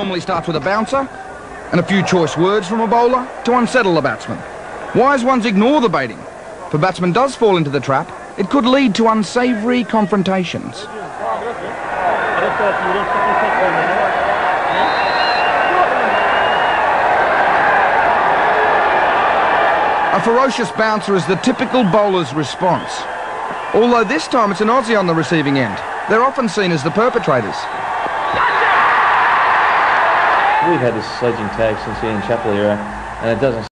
normally starts with a bouncer and a few choice words from a bowler to unsettle the batsman. Wise ones ignore the baiting. If a batsman does fall into the trap, it could lead to unsavoury confrontations. A ferocious bouncer is the typical bowler's response. Although this time it's an Aussie on the receiving end. They're often seen as the perpetrators. We've had this sledging tag since the Ian Chappell era, and it doesn't